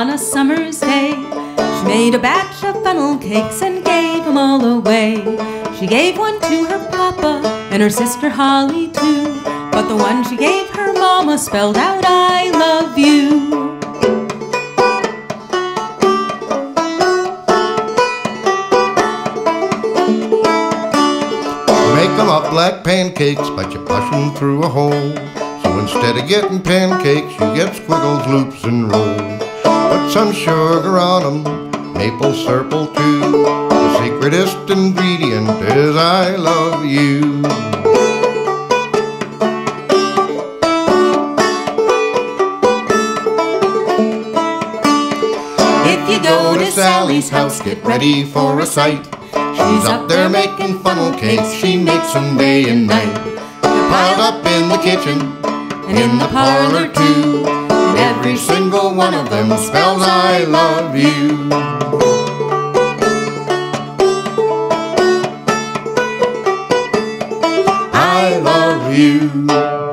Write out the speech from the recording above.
on a summer's day. She made a batch of funnel cakes and gave them all away. She gave one to her papa and her sister Holly too. But the one she gave her mama spelled out, I love you. Make 'em up like pancakes, but you push 'em through a hole. So instead of getting pancakes, you get squiggles, loops, and rolls. Put some sugar on 'em, maple syrup too. The secretest ingredient is I love you. If you go to Sally's house, get ready for a sight. She's up there making funnel cakes, she makes 'em day and night. They're piled up in the kitchen, and in the parlor too. And every single one of them spells I love you. I love you.